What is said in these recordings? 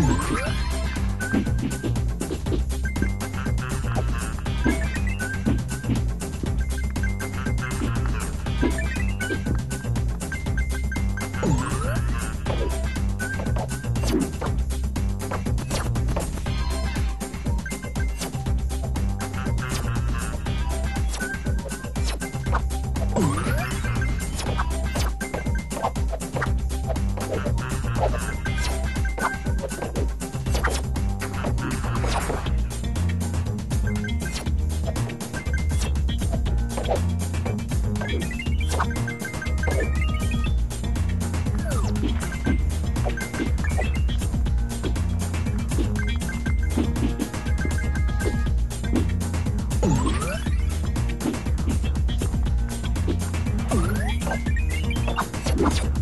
Ooh. Let's go.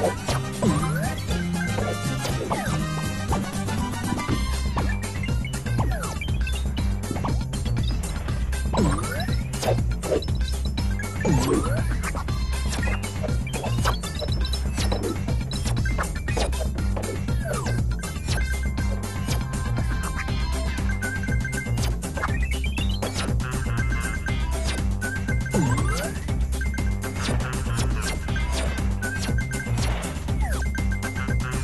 you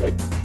You